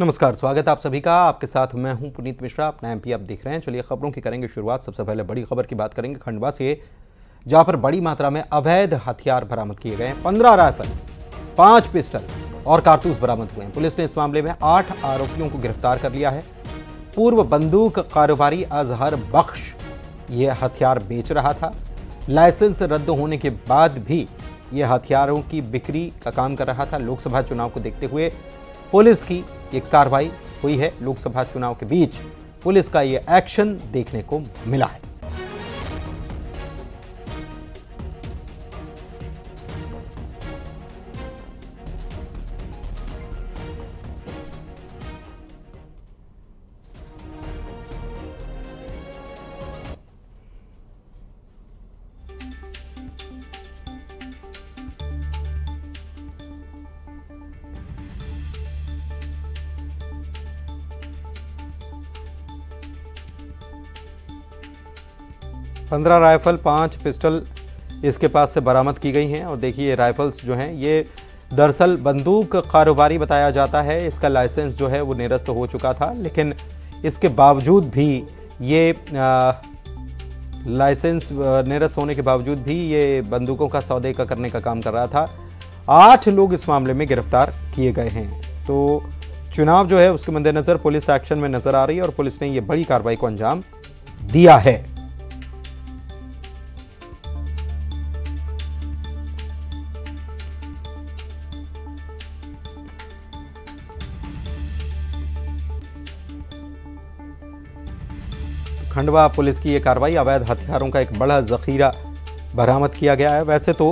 नमस्कार, स्वागत है आप सभी का। आपके साथ मैं हूँ पुनीत मिश्रा। अपना एमपी आप देख रहे हैं। चलिए खबरों की करेंगे शुरुआत। सबसे पहले बड़ी खबर की बात करेंगे खंडवा से, जहाँ पर बड़ी मात्रा में अवैध हथियार बरामद किए गए हैं। पंद्रह राइफल पाँच पिस्टल और कारतूस बरामद हुए हैं। पुलिस ने इस मामले में आठ आरोपियों को गिरफ़्तार कर लिया है। पूर्व बंदूक कारोबारी अजहर बख्श, ये हथियार बेच रहा था। लाइसेंस रद्द होने के बाद भी ये हथियारों की बिक्री का काम कर रहा था। लोकसभा चुनाव को देखते हुए पुलिस की ये कार्रवाई हुई है। लोकसभा चुनाव के बीच पुलिस का ये एक्शन देखने को मिला है। पंद्रह राइफल, पाँच पिस्टल इसके पास से बरामद की गई हैं और देखिए ये राइफल्स जो हैं, ये दरअसल बंदूक कारोबारी बताया जाता है। इसका लाइसेंस जो है वो निरस्त हो चुका था, लेकिन इसके बावजूद भी ये लाइसेंस निरस्त होने के बावजूद भी ये बंदूकों का सौदे का करने का काम कर रहा था। आठ लोग इस मामले में गिरफ़्तार किए गए हैं। तो चुनाव जो है उसके मद्देनज़र पुलिस एक्शन में नज़र आ रही है और पुलिस ने ये बड़ी कार्रवाई को अंजाम दिया है। खंडवा पुलिस की ये कार्रवाई, अवैध हथियारों का एक बड़ा जखीरा बरामद किया गया है। वैसे तो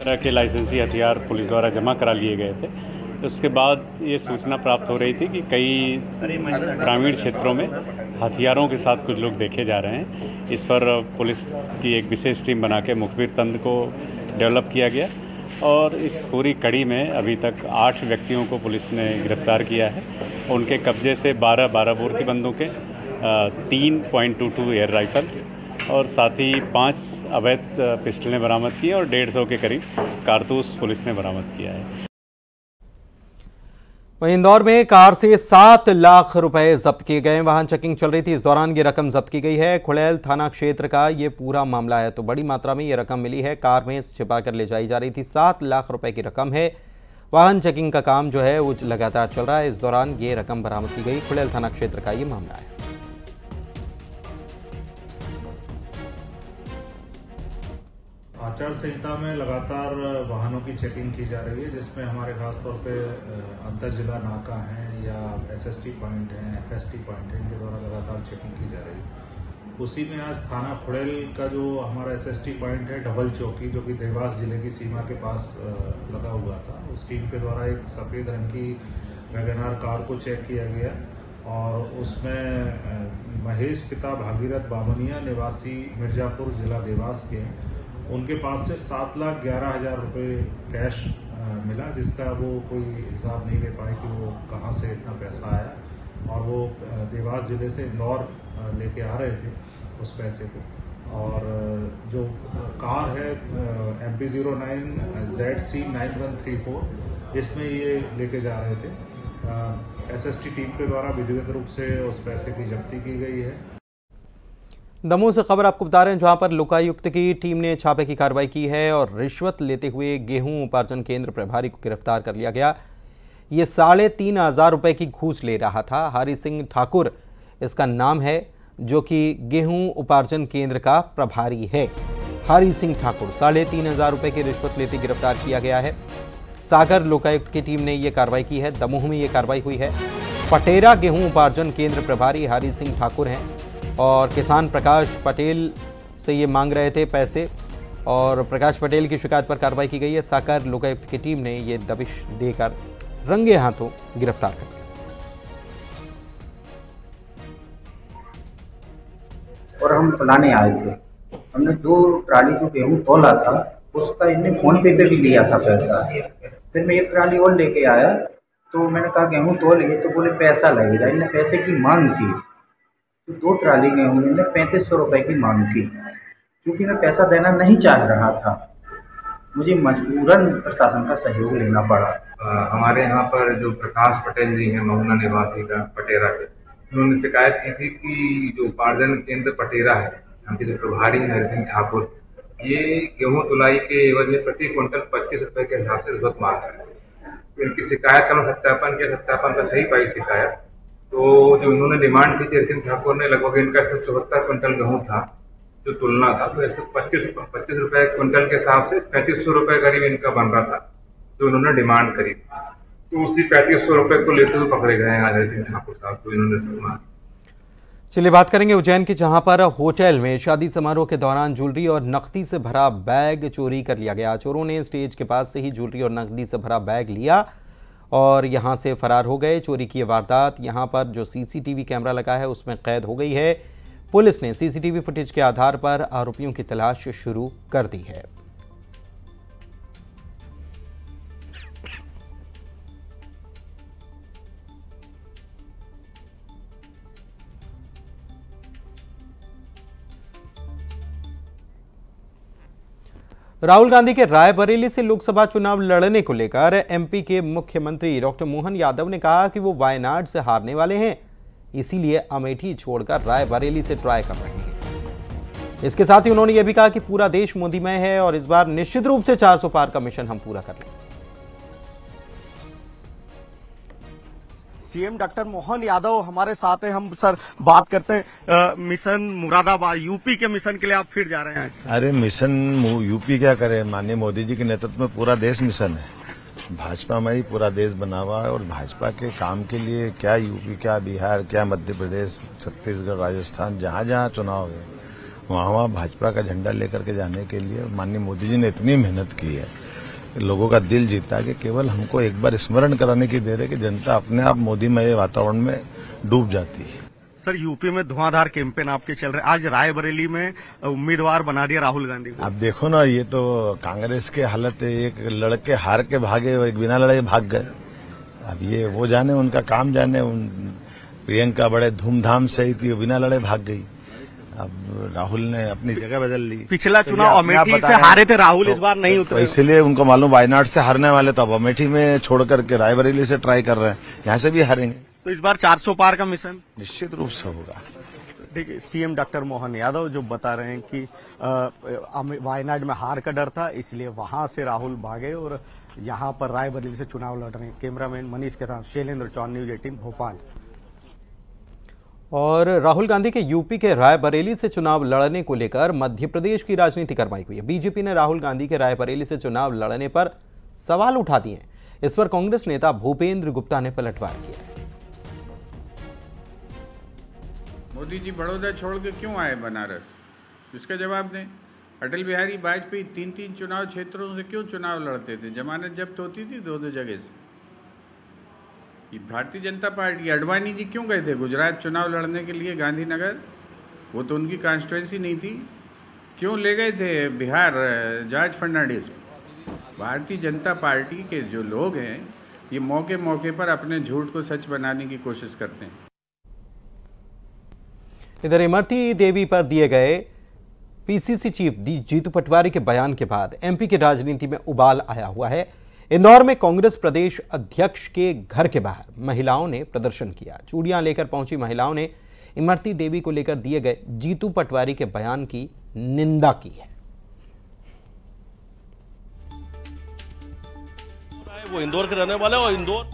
तरह के लाइसेंसी हथियार पुलिस द्वारा जमा करा लिए गए थे। उसके बाद ये सूचना प्राप्त हो रही थी कि कई ग्रामीण क्षेत्रों में हथियारों के साथ कुछ लोग देखे जा रहे हैं। इस पर पुलिस की एक विशेष टीम बना के मुखबिर तंत्र को डेवलप किया गया। और इस पूरी कड़ी में अभी तक आठ व्यक्तियों को पुलिस ने गिरफ़्तार किया है। उनके कब्जे से बारह बारह बोर की बंदूकें तीन point two two air rifles और साथ ही पाँच अवैध पिस्टलें बरामद की और डेढ़ सौ के करीब कारतूस पुलिस ने बरामद किया है। वहीं इंदौर में कार से सात लाख रुपए जब्त किए गए। वाहन चेकिंग चल रही थी, इस दौरान ये रकम जब्त की गई है। खुड़ैल थाना क्षेत्र का ये पूरा मामला है तो बड़ी मात्रा में ये रकम मिली है। कार में छिपा कर ले जाई जा रही थी। सात लाख रुपए की रकम है। वाहन चेकिंग का काम जो है, वो लगातार चल रहा है। इस दौरान ये रकम बरामद की गई। खुड़ैल थाना क्षेत्र का ये मामला है। आचार संहिता में लगातार वाहनों की चेकिंग की जा रही है, जिसमें हमारे खासतौर पे अंतर जिला नाका हैं या एसएसटी पॉइंट हैं एफएसटी पॉइंट हैं, इनके द्वारा लगातार चेकिंग की जा रही है। उसी में आज थाना खुड़ेल का जो हमारा एसएसटी पॉइंट है, डबल चौकी, जो कि देवास ज़िले की सीमा के पास लगा हुआ था, उस टीम के द्वारा एक सफ़ेद रंग की वैगनार कार को चेक किया गया और उसमें महेश पिता भागीरथ बामनिया निवासी मिर्जापुर जिला देवास के हैं। उनके पास से सात लाख ग्यारह हज़ार रुपये कैश मिला, जिसका वो कोई हिसाब नहीं ले पाए कि वो कहाँ से इतना पैसा आया। और वो देवास ज़िले से इंदौर लेके आ रहे थे उस पैसे को। और जो कार है M P zero nine Z C nine one three four, इसमें ये लेके जा रहे थे। एस एस टी टीम के द्वारा विधिवत रूप से उस पैसे की जब्ती की गई है। दमोह से खबर आपको बता रहे हैं, जहाँ पर लोकायुक्त की टीम ने छापे की कार्रवाई की है और रिश्वत लेते हुए गेहूँ उपार्जन केंद्र प्रभारी को गिरफ़्तार कर लिया गया। ये साढ़े तीन हज़ार रुपए की घूस ले रहा था। हरि सिंह ठाकुर इसका नाम है, जो कि गेहूँ उपार्जन केंद्र का प्रभारी है। हरि सिंह ठाकुर, साढ़े तीन हज़ार रुपए की रिश्वत लेते गिरफ़्तार किया गया है। सागर लोकायुक्त की टीम ने यह कार्रवाई की है। दमोह में यह कार्रवाई हुई है। पटेरा गेहूँ उपार्जन केंद्र प्रभारी हरि सिंह ठाकुर हैं। और किसान प्रकाश पटेल से ये मांग रहे थे पैसे और प्रकाश पटेल की शिकायत पर कार्रवाई की गई है। साकर लोकायुक्त की टीम ने ये दबिश देकर रंगे हाथों गिरफ़्तार कर लिया। और हम फलाने आए थे। हमने दो ट्राली जो गेहूँ तोला था, उसका इनने फ़ोन पे पे भी लिया था पैसा। फिर मैं एक ट्राली और लेके आया तो मैंने कहा, गेहूँ तोल। लिए तो बोले, पैसा लगेगा। इनने पैसे की मांग थी तो दो ट्राली गेहूँ ने पैंतीस सौ रुपये की मांग की। क्योंकि मैं पैसा देना नहीं चाह रहा था मुझे मजबूरन प्रशासन का सहयोग लेना पड़ा। आ, हमारे यहाँ पर जो प्रकाश पटेल जी हैं महुना निवासी का पटेरा के उन्होंने शिकायत की थी कि जो उपार्जन केंद्र पटेरा है यहाँ के जो प्रभारी हैं हरि सिंह ठाकुर ये गेहूँ तुलाई के एवज में प्रति क्विंटल पच्चीस रुपए के हिसाब से रिश्वत मांग रहे हैं। इनकी शिकायत का सत्यापन किया सत्यापन का सही पाई शिकायत। तो जो उन्होंने डिमांड की थी हरि सिंह ठाकुर ने, लगभग इनका एक सौ चौहत्तर क्विंटल गेहूँ था, जो तुलना था तो एक सौ पच्चीस पच्चीस रुपए क्विंटल के हिसाब से पैंतीस सौ रुपए करीब इनका बन रहा था, जो उन्होंने डिमांड करी थी। तो उसी पैंतीस सौ रुपए को लेते हुए पकड़े गए हैं हरि सिंह ठाकुर साहब को इन्होंने सुना चलिए बात करेंगे उज्जैन की, जहाँ पर होटल में शादी समारोह के दौरान ज्वेलरी और नकदी से भरा बैग चोरी कर लिया गया। चोरों ने स्टेज के पास से ही ज्वेलरी और नकदी से भरा बैग लिया। और यहाँ से फरार हो गए। चोरी की वारदात यहाँ पर जो सीसीटीवी कैमरा लगा है, उसमें कैद हो गई है। पुलिस ने सीसीटीवी फुटेज के आधार पर आरोपियों की तलाश शुरू कर दी है। राहुल गांधी के रायबरेली से लोकसभा चुनाव लड़ने को लेकर एमपी के मुख्यमंत्री डॉक्टर मोहन यादव ने कहा कि वो वायनाड से हारने वाले हैं। इसीलिए अमेठी छोड़कर रायबरेली से ट्राई कर रहे हैं। इसके साथ ही उन्होंने यह भी कहा कि पूरा देश मोदीमय है और इस बार निश्चित रूप से 400 पार का मिशन हम पूरा कर लेंगे। सीएम डॉक्टर मोहन यादव हमारे साथ हैं। हम सर बात करते हैं। मिशन मुरादाबाद, यूपी के मिशन के लिए आप फिर जा रहे हैं। अरे मिशन यूपी क्या करे? माननीय मोदी जी के नेतृत्व में पूरा देश मिशन है। भाजपा में ही पूरा देश बना हुआ है और भाजपा के काम के लिए क्या यूपी, क्या बिहार, क्या मध्य प्रदेश, छत्तीसगढ़, राजस्थान जहाँ जहाँ चुनाव है वहाँ वहाँ भाजपा का झंडा लेकर के जाने के लिए माननीय मोदी जी ने इतनी मेहनत की है। लोगों का दिल जीता कि केवल हमको एक बार स्मरण कराने की देर है कि जनता अपने आप मोदी मोदीमय वातावरण में डूब जाती है। सर यूपी में धुआंधार कैंपेन आपके चल रहे आज रायबरेली में उम्मीदवार बना दिया राहुल गांधी अब देखो ना ये तो कांग्रेस के हालत है। एक लड़के हार के भागे और एक बिना लड़ाई भाग गए। अब ये वो जाने उनका काम जाने। उन प्रियंका बड़े धूमधाम से ही थी बिना लड़े भाग गई। अब राहुल ने अपनी जगह बदल ली। पिछला चुनाव अमेठी से हारे थे राहुल तो, इस बार नहीं उतरे। तो इसलिए उनको मालूम वायनाड से हारने वाले तो अब अमेठी में छोड़ करके रायबरेली से ट्राई कर रहे हैं। यहाँ से भी हारेंगे। तो इस बार 400 पार का मिशन? निश्चित रूप से होगा। देखिए सीएम डॉक्टर मोहन यादव जो बता रहे हैं कि वायनाड में हार का डर था इसलिए वहाँ से राहुल भागे और यहाँ पर रायबरेली से चुनाव लड़ रहे हैं। कैमरामैन मनीष के साथ शैलेंद्र चौन न्यूज़ एटीन भोपाल। और राहुल गांधी के यूपी के रायबरेली से चुनाव लड़ने को लेकर मध्य प्रदेश की राजनीति करवाई हुई है। बीजेपी ने राहुल गांधी के रायबरेली से चुनाव लड़ने पर सवाल उठा दिए इस पर कांग्रेस नेता भूपेंद्र गुप्ता ने पलटवार किया मोदी जी बड़ौदा छोड़ के क्यों आए बनारस? इसका जवाब दें? अटल बिहारी वाजपेयी तीन तीन चुनाव क्षेत्रों से क्यों चुनाव लड़ते थे? जमानत जब्त होती थी दो दो जगह से। भारतीय जनता पार्टी अडवाणी जी क्यों गए थे? गुजरात चुनाव लड़ने के लिए गांधीनगर? वो तो उनकी कॉन्स्टिट्युएंसी नहीं थी। क्यों ले गए थे? Bihar George Fernandes. भारतीय जनता पार्टी के जो लोग हैं, ये मौके मौके पर अपने झूठ को सच बनाने की कोशिश करते हैं। इधर इमरती देवी पर दिए गए पीसीसी चीफ जीतू पटवारी के बयान के बाद एमपी की राजनीति में उबाल आया हुआ है। इंदौर में कांग्रेस प्रदेश अध्यक्ष के घर के बाहर महिलाओं ने प्रदर्शन किया। चूड़ियाँ लेकर पहुँची महिलाओं ने इमरती देवी को लेकर दिए गए जीतू पटवारी के बयान की निंदा की है। वो इंदौर के रहने वाले और इंदौर।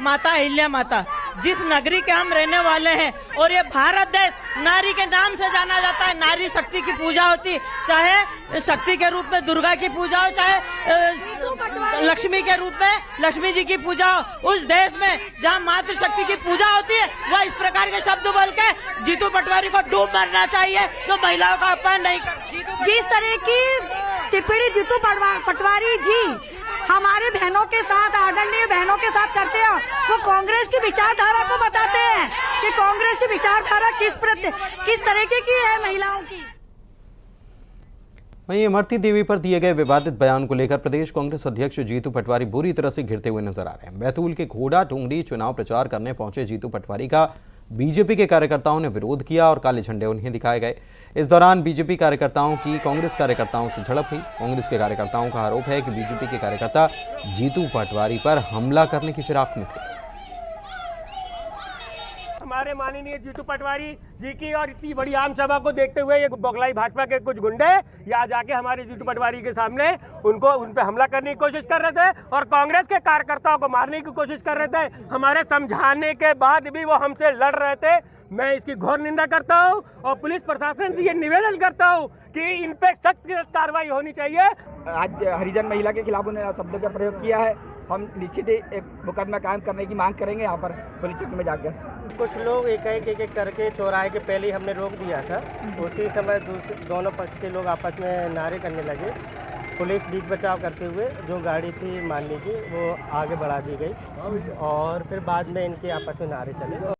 माता अहिल्या माता। जिस नगरी के हम रहने वाले हैं, और ये भारत देश नारी के नाम से जाना जाता है। नारी शक्ति की पूजा होती, चाहे शक्ति के रूप में दुर्गा की पूजा हो, चाहे लक्ष्मी के रूप में लक्ष्मी जी की पूजा हो, उस देश में जहाँ मातृ शक्ति की पूजा होती है, वह इस प्रकार के शब्द बोल के जीतू पटवारी को डूब मरना चाहिए तो महिलाओं का अपमान नहीं जिस तरह की टिप्पणी जीतू पटवारी जी बहनों के साथ, आदरणीय बहनों के साथ करते हैं। वो कांग्रेस की विचारधारा को बताते हैं कि कांग्रेस की विचारधारा किस प्रति किस तरीके की है महिलाओं की। वहीं इमरती देवी पर दिए गए विवादित बयान को लेकर प्रदेश कांग्रेस अध्यक्ष जीतू पटवारी बुरी तरह से घिरते हुए नज़र आ रहे हैं। बैतूल के घोड़ा टूंगरी चुनाव प्रचार करने पहुँचे जीतू पटवारी का बीजेपी के कार्यकर्ताओं ने विरोध किया और काले झंडे उन्हें दिखाए गए। इस दौरान बीजेपी कार्यकर्ताओं की कांग्रेस कार्यकर्ताओं से झड़प हुई। कांग्रेस के कार्यकर्ताओं का आरोप है कि बीजेपी के कार्यकर्ता जीतू पटवारी पर हमला करने की फिराक में थे। माननीय जीतू पटवारी जी की और इतनी बड़ी आम सभा को देखते हुए ये बगलाई भाजपा के कुछ गुंडे यहाँ जाके हमारे जीतू पटवारी के सामने उनको, उन पे हमला करने की कोशिश कर रहे थे और कांग्रेस के कार्यकर्ताओं को मारने की कोशिश कर रहे थे। हमारे समझाने के बाद भी वो हमसे लड़ रहे थे। मैं इसकी घोर निंदा करता हूँ और पुलिस प्रशासन से ये निवेदन करता हूँ कि इन पे सख्त कार्रवाई होनी चाहिए। आज हरिजन महिला के खिलाफ उन्होंने शब्दों का प्रयोग किया है। हम निश्चित ही एक मुकदमा कायम करने की मांग करेंगे यहाँ पर पुलिस चौकी में जाकर। कुछ लोग एक एक एक एक करके चौराहे के पहले ही हमने रोक दिया था। उसी समय दोनों पक्ष के लोग आपस में नारे करने लगे। पुलिस बीच बचाव करते हुए जो गाड़ी थी मान लीजिए वो आगे बढ़ा दी गई और फिर बाद में इनके आपस में नारे चले।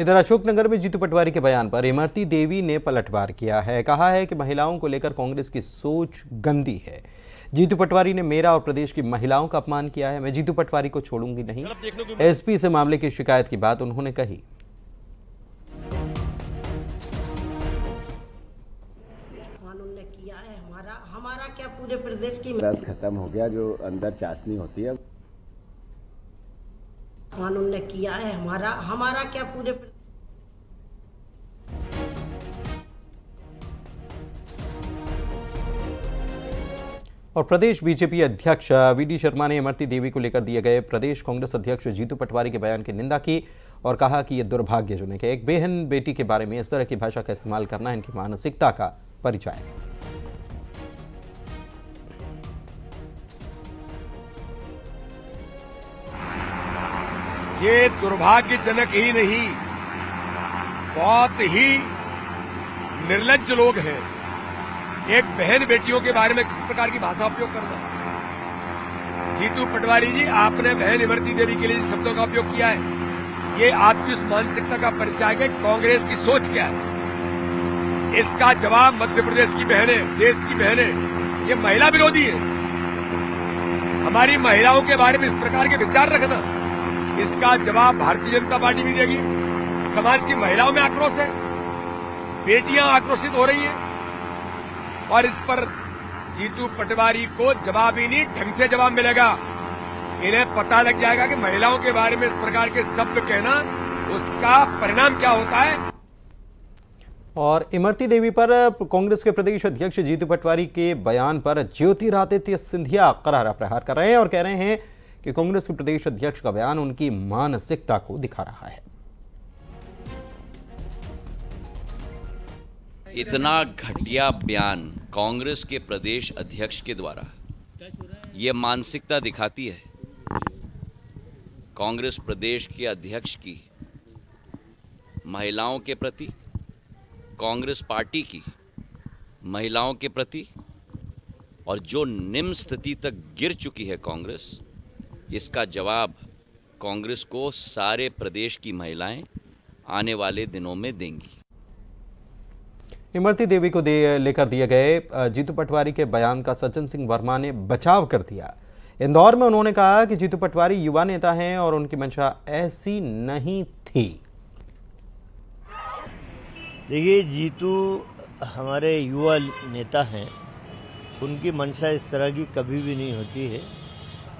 इधर अशोकनगर में जीतू पटवारी के बयान पर इमरती देवी ने पलटवार किया है। कहा है कि महिलाओं को लेकर कांग्रेस की सोच गंदी है। जीतू पटवारी ने मेरा और प्रदेश की महिलाओं का अपमान किया है। मैं जीतू पटवारी को छोड़ूँगी नहीं। एसपी से मामले की शिकायत की बात उन्होंने कही। कानून ने किया है हमारा। हमारा क्या पूरे प्रदेश की रस खत्म हो गया जो अंदर चाशनी होती है। कानून ने किया है हमारा। हमारा क्या पूरे और प्रदेश बीजेपी अध्यक्ष वी डी शर्मा ने इमरती देवी को लेकर दिए गए प्रदेश कांग्रेस अध्यक्ष जीतू पटवारी के बयान की निंदा की और कहा कि यह दुर्भाग्यजनक है। एक बेहन बेटी के बारे में इस तरह की भाषा का इस्तेमाल करना इनकी मानसिकता का परिचय है। ये दुर्भाग्यजनक ही नहीं, बहुत ही निर्लज लोग हैं। एक बहन बेटियों के बारे में किस प्रकार की भाषा उपयोग करना जीतू पटवारी जी, आपने बहन इमरती देवी के लिए इन शब्दों का उपयोग किया है, ये आपकी उस मानसिकता का परिचय है कांग्रेस की सोच क्या है? इसका जवाब मध्य प्रदेश की बहने, देश की बहने, ये महिला विरोधी है। हमारी महिलाओं के बारे में इस प्रकार के विचार रखना, इसका जवाब भारतीय जनता पार्टी भी देगी। समाज की महिलाओं में आक्रोश है, बेटियाँ आक्रोशित हो रही हैं। और इस पर जीतू पटवारी को जवाब ही नहीं ढंग से जवाब मिलेगा। इन्हें पता लग जाएगा कि महिलाओं के बारे में इस प्रकार के शब्द कहना उसका परिणाम क्या होता है। और इमरती देवी पर कांग्रेस के प्रदेश अध्यक्ष जीतू पटवारी के बयान पर ज्योतिरादित्य सिंधिया करारा प्रहार कर रहे हैं और कह रहे हैं कि कांग्रेस के प्रदेश अध्यक्ष का बयान उनकी मानसिकता को दिखा रहा है। इतना घटिया बयान कांग्रेस के प्रदेश अध्यक्ष के द्वारा। ये मानसिकता दिखाती है। कांग्रेस प्रदेश के अध्यक्ष की, महिलाओं के प्रति, कांग्रेस पार्टी की, महिलाओं के प्रति, और जो निम्न स्थिति तक गिर चुकी है कांग्रेस, इसका जवाब कांग्रेस को सारे प्रदेश की महिलाएँ आने वाले दिनों में देंगी। इमरती देवी को दे, लेकर दिए गए जीतू पटवारी के बयान का सज्जन सिंह वर्मा ने बचाव कर दिया। इंदौर में उन्होंने कहा कि जीतू पटवारी युवा नेता हैं और उनकी मंशा ऐसी नहीं थी। देखिए, जीतू हमारे युवा नेता हैं। उनकी मंशा इस तरह की कभी भी नहीं होती है।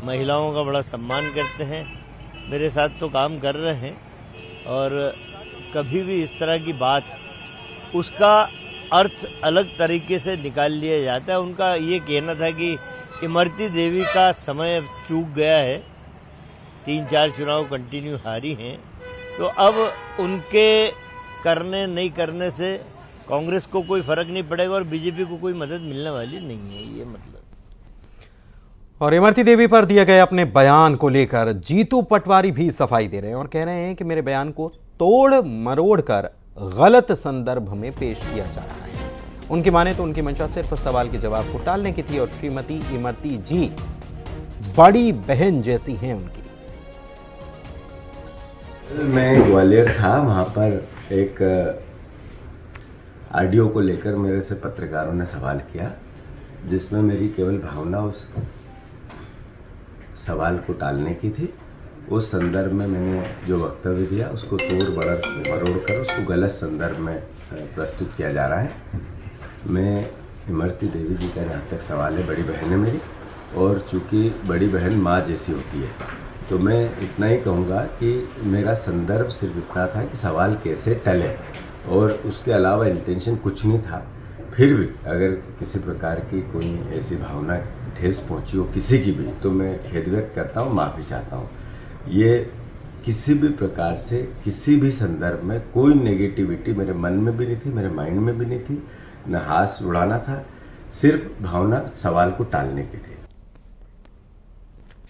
महिलाओं का बड़ा सम्मान करते हैं, मेरे साथ तो काम कर रहे हैं और कभी भी इस तरह की बात, उसका अर्थ अलग तरीके से निकाल लिया जाता है। उनका ये कहना था कि इमरती देवी का समय चूक गया है। तीन चार चुनाव कंटिन्यू हारी हैं। तो अब उनके करने, नहीं करने से कांग्रेस को कोई फ़र्क नहीं पड़ेगा और बीजेपी को कोई मदद मिलने वाली नहीं है, ये मतलब। और इमरती देवी पर दिए गए अपने बयान को लेकर जीतू पटवारी भी सफ़ाई दे रहे हैं और कह रहे हैं कि मेरे बयान को तोड़ मरोड़ कर गलत संदर्भ में पेश किया जा रहा है। उनकी माने तो उनकी मंशा सिर्फ़ सवाल के जवाब को टालने की थी और श्रीमती इमरती जी बड़ी बहन जैसी हैं उनकी। मैं ग्वालियर था, वहाँ पर एक आरडीओ को लेकर मेरे से पत्रकारों ने सवाल किया, जिसमें मेरी केवल भावना उस सवाल को टालने की थी। उस संदर्भ में मैंने जो वक्तव्य दिया, उसको तोड़ बड़र मरोड़ कर उसको गलत संदर्भ में प्रस्तुत किया जा रहा है। मैं इमरती देवी जी का जहाँ तक सवाल है, बड़ी बहन है मेरी, और चूँकि बड़ी बहन माँ जैसी होती है तो मैं इतना ही कहूँगा कि मेरा संदर्भ सिर्फ़ इतना था कि सवाल कैसे टले, और उसके अलावा इंटेंशन कुछ नहीं था। फिर भी अगर किसी प्रकार की कोई ऐसी भावना ठेस पहुँची हो किसी की भी तो मैं खेद व्यक्त करता हूँ, माफ़ी चाहता हूँ। ये किसी भी प्रकार से किसी भी संदर्भ में कोई नेगेटिविटी मेरे मन में भी नहीं थी, मेरे माइंड में भी नहीं थी न हाथ उड़ाना था, सिर्फ़ भावना सवाल को टालने की थी।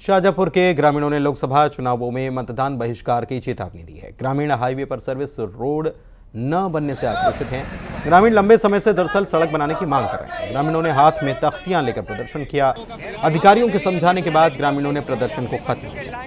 शाहजहापुर के ग्रामीणों ने लोकसभा चुनावों में मतदान बहिष्कार की चेतावनी दी है। ग्रामीण हाईवे पर सर्विस रोड न बनने से आक्रोशित हैं। ग्रामीण लंबे समय से दरअसल सड़क बनाने की मांग कर रहे हैं। ग्रामीणों ने हाथ में तख्तियाँ लेकर प्रदर्शन किया। अधिकारियों के समझाने के बाद ग्रामीणों ने प्रदर्शन को खत्म किया।